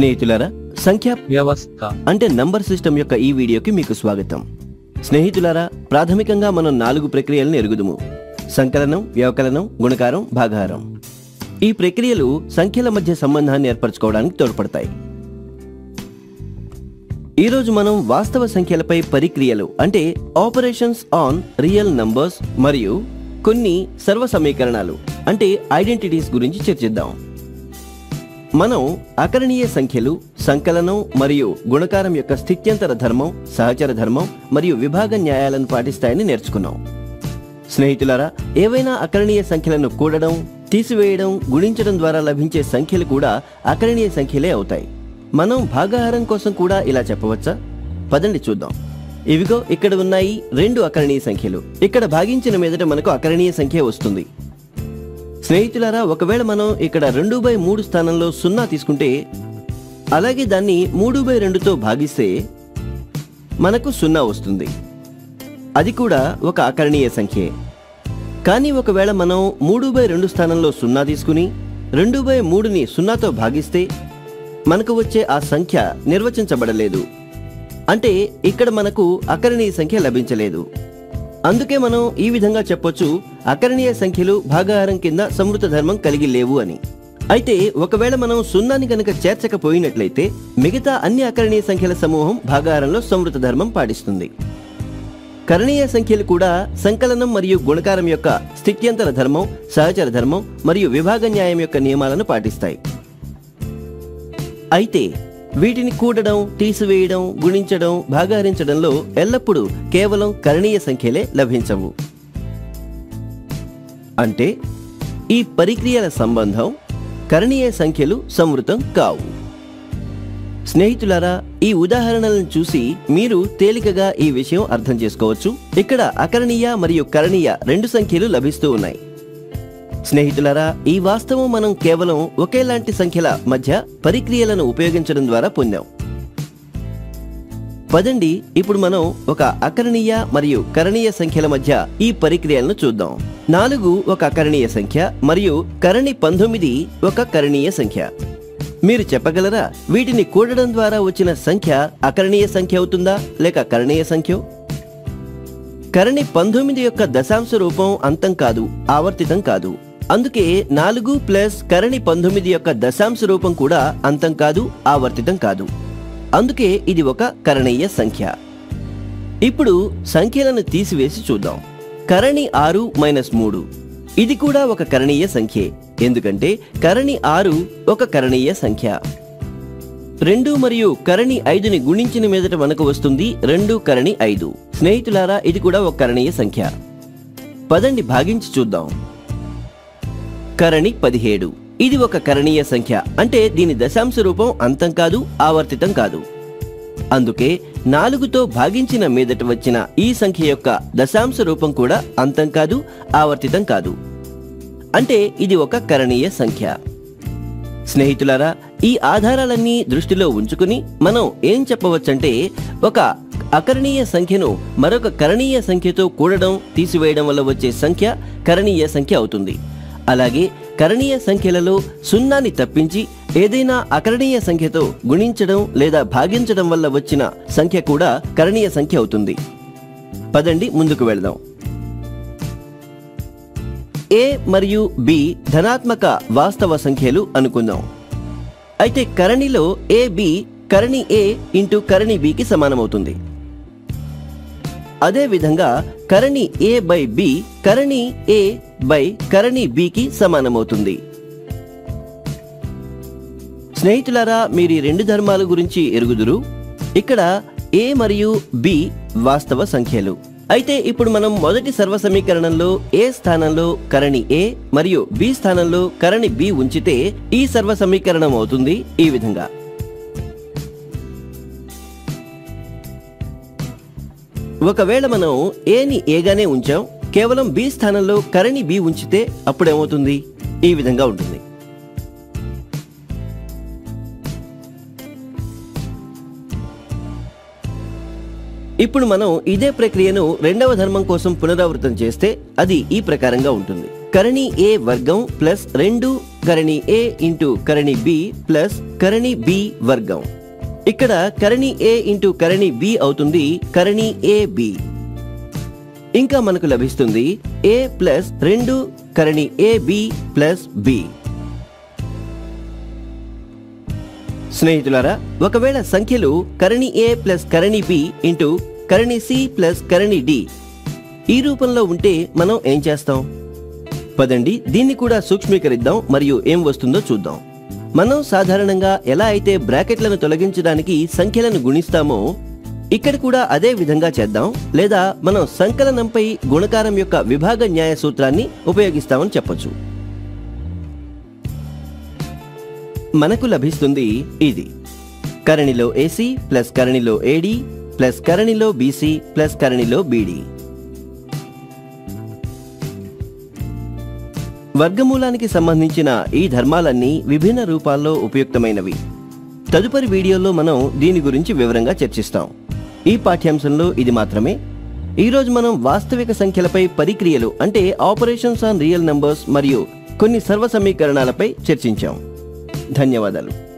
స్నేహితులారా సంఖ్యా వ్యవస్థ. అంటే నంబర్ సిస్టమ్ యొక్క ఈ వీడియోకి మీకు స్వాగతం. స్నేహితులారా ప్రాథమికంగా మనం నాలుగు ప్రక్రియలను ఎరుగుదుము. సంకలనం వ్యవకలనం గుణకారం భాగాహారం ఈ ప్రక్రియలు సంఖ్యల మధ్య సంబంధాన్ని ఏర్పరచుకోవడానికి తోడ్పడతాయి. ఈరోజు మనం వాస్తవ సంఖ్యలపై పరిక్రియలు అంటే ఆపరేషన్స్ ఆన్ రియల్ నంబర్స్ మరియు కొన్ని సర్వ సమీకరణాలు అంటే ఐడెంటిటీస్ గురించి చర్చిద్దాం. మనం అకరణీయ సంఖ్యలు సంకలనం మరియు గుణకారం యొక్క స్థిత్యంతర ధర్మం సహచర ధర్మం మరియు విభాగ న్యాయాలను పాటిస్తాయని నేర్చుకున్నాం. స్నేహితులారా ఏవైనా అకరణీయ సంఖ్యలను కూడడం తీసివేయడం గుణించడం ద్వారా లభించే సంఖ్యలు కూడా అకరణీయ సంఖ్యలే అవుతాయి. మనం భాగాహారం కోసం కూడా ఇలా చెప్పవచ్చా? పదండి చూద్దాం. ఇవిగో ఇక్కడ ఉన్నాయి రెండు అకరణీయ సంఖ్యలు. ఇక్కడ భాగించిన మీదట మనకు అకరణీయ సంఖ్య వస్తుంది. స్నేహితులారా ఒకవేళ మనం ఇక్కడ రెండు బై మూడు స్థానంలో సున్నా తీసుకుంటే అలాగే దాన్ని మూడు బై రెండుతో భాగిస్తే మనకు సున్నా వస్తుంది. అది కూడా ఒక అకరణీయ సంఖ్యే. కానీ ఒకవేళ మనం మూడు బై రెండు స్థానంలో సున్నా తీసుకుని రెండు బై మూడుని సున్నాతో భాగిస్తే మనకు వచ్చే ఆ సంఖ్య నిర్వచించబడలేదు. అంటే ఇక్కడ మనకు అకరణీయ సంఖ్య లభించలేదు. అందుకే మనం ఈ విధంగా చెప్పొచ్చు అకరణీయ సంఖ్యలు భాగాహారం కింద సమృత ధర్మం కలిగి లేవు అని. అయితే ఒకవేళ మనం సున్నాని గనక చేర్చకపోయినట్లయితే మిగతా అన్ని అకరణీయ సంఖ్యల సమూహం భాగాహారంలో సమృత ధర్మం పాటిస్తుంది. కరణీయ సంఖ్యలు కూడా సంకలనం మరియు గుణకారం యొక్క స్థిత్యంతర ధర్మం సహచర ధర్మం మరియు విభాగ న్యాయం యొక్క నియమాలను పాటిస్తాయి. అయితే వీటిని కూడడం తీసివేయడం గుణించడం భాగారించడంలో ఎల్లప్పుడూ కేవలం కరణీయ సంఖ్యలే లభించవు. అంటే ఈ పరిక్రియల సంబంధం కరణీయ సంఖ్యలు సమృతం కావు. స్నేహితులారా ఈ ఉదాహరణలను చూసి మీరు తేలికగా ఈ విషయం అర్థం చేసుకోవచ్చు. ఇక్కడ అకరణీయ మరియు కరణీయ రెండు సంఖ్యలు లభిస్తూ ఉన్నాయి. స్నేహితులారా ఈ వాస్తవం మనం కేవలం ఒకేలాంటి సంఖ్యల మధ్య పరిక్రియలను ఉపయోగించడం ద్వారా పొందాం. పదండి ఇప్పుడు మనం ఒక అకరణీయ మరియు కరణీయ సంఖ్యల మధ్య ఈ పరిక్రియలను చూద్దాం. నాలుగు ఒక అకరణీయ సంఖ్య మరియు కరణి పంతొమ్మిది ఒక కరణీయ సంఖ్య. మీరు చెప్పగలరా వీటిని కూడడం ద్వారా వచ్చిన సంఖ్య అకరణీయ సంఖ్య అవుతుందా లేక కరణీయ సంఖ్య? కరణి పంతొమ్మిది యొక్క దశాంశ రూపం అంతం కాదు ఆవర్తితం కాదు. అందుకే నాలుగు ప్లస్ కరణి పంతొమ్మిది యొక్క దశాంశ రూపం కూడా అంతం కాదు ఆవర్తితం కాదు. అందుకే ఇది ఒక కరణీయ సంఖ్య. ఇప్పుడు సంఖ్యలను తీసివేసి చూద్దాం. కరణి ఆరు మైనస్ మూడు. ఇది కూడా ఒక కరణీయ సంఖ్యే. ఎందుకంటే కరణి ఆరు ఒక కరణీయ సంఖ్య. రెండు మరియు కరణి ఐదుని గుణించిన మీదట మనకు వస్తుంది రెండు కరణి ఐదు. స్నేహితులారా ఇది కూడా ఒక కరణీయ సంఖ్య. పదండి భాగించి చూద్దాం. కరణి పదిహేడు. ఇది ఒక కరణీయ సంఖ్య. అంటే దీని దశాంశ రూపం అంతం కాదు ఆవర్తితం కాదు. అందుకే నాలుగుతో భాగించిన మీదట వచ్చిన ఈ సంఖ్య యొక్క దశాంశ రూపం కూడా అంతం కాదు ఆవర్తితం కాదు. అంటే ఇది ఒక కరణీయ సంఖ్య. స్నేహితులారా ఈ ఆధారాలన్నీ దృష్టిలో ఉంచుకుని మనం ఏం చెప్పవచ్చంటే ఒక అకరణీయ సంఖ్యను మరొక కరణీయ సంఖ్యతో కూడడం తీసివేయడం వల్ల వచ్చే సంఖ్య కరణీయ సంఖ్య అవుతుంది. అలాగే కరణీయ సంఖ్యలలో సున్నాని తప్పించి ఏదైనా అకరణీయ సంఖ్యతో గుణించడం లేదా భాగించడం వల్ల వచ్చిన సంఖ్య కూడా కరణీయ సంఖ్య అవుతుంది. పదండి ముందుకు వెళదాం. ఏ మరియు బి ధనాత్మక వాస్తవ సంఖ్యలు అనుకుందాం. అయితే కరణిలో ఏ బి కరణి ఏ ఇంటూ కరణి బికి సమానమవుతుంది. అదే విధంగా కరణి ఏ బై బి కరణి ఏ బై కరణి బికి సమానమవుతుంది. స్నేహితులారా మీరు ఈ రెండు ధర్మాల గురించి ఎరుగుదురు. ఇక్కడ ఏ మరియు బి వాస్తవ సంఖ్యలు. అయితే ఇప్పుడు మనం మొదటి సర్వ సమీకరణంలో ఏ స్థానంలో కరణి ఏ మరియు బి స్థానంలో కరణి బి ఉంచితే ఈ సర్వ సమీకరణం అవుతుంది ఈ విధంగా. ఒకవేళ మనం ఏని ఏగానే ఉంచాం కేవలం బి స్థానంలో కరణి బి ఉంచితే అప్పుడేమవుతుంది? ఈ విధంగా ఉంటుంది. ఇప్పుడు మనం ఇదే ప్రక్రియను రెండవ ధర్మం కోసం పునరావృతం చేస్తే అది ఈ ప్రకారంగా ఉంటుంది. కరణి ఏ వర్గం ప్లస్ రెండు కరణి ఏ ఇంటూ కరణి బి ప్లస్ కరణి బి వర్గం. ఇక్కడ కరణి ఏ ఇంటూ కరణి బి అవుతుంది కరణి ఏ బి ఇంకా మనకు లభిస్తుంది ఏ ప్లస్ రెండు కరణి ఏ బి ప్లస్ బి స్నేహితులారా ఒకవేళ సంఖ్యలు కరణి ఏ ప్లస్ కరణి బి ఇంటూ కరణి సి ప్లస్ కరణి డి ఈ రూపంలో ఉంటే మనం ఏం చేస్తాం? పదండి దీన్ని కూడా సూక్ష్మీకరిద్దాం మరియు ఏం వస్తుందో చూద్దాం. మనం సాధారణంగా ఎలా అయితే బ్రాకెట్లను తొలగించడానికి సంఖ్యలను గుణిస్తామో ఇక్కడ కూడా అదే విధంగా చేద్దాం. లేదా మనం సంకలనంపై గుణకారం యొక్క విభాగ న్యాయ సూత్రాన్ని ఉపయోగిస్తామని చెప్పొచ్చు. మనకు లభిస్తుంది ఇది. కరణిలో ఏసీ ప్లస్ కరణిలో ఏడి ప్లస్ కరణిలో బీసీ ప్లస్ కరణిలో బీడీ వర్గమూలానికి సంబంధించిన ఈ ధర్మాలన్నీ విభిన్న రూపాల్లో ఉపయుక్తమైనవి. తదుపరి వీడియోలో మనం దీని గురించి వివరంగా చర్చిస్తాం. ఈ పాఠ్యాంశంలో ఇది మాత్రమే. ఈరోజు మనం వాస్తవిక సంఖ్యలపై పరిక్రియలు అంటే ఆపరేషన్స్ ఆన్ రియల్ నంబర్స్ మరియు కొన్ని సర్వ సమీకరణాలపై చర్చించాం. ధన్యవాదాలు.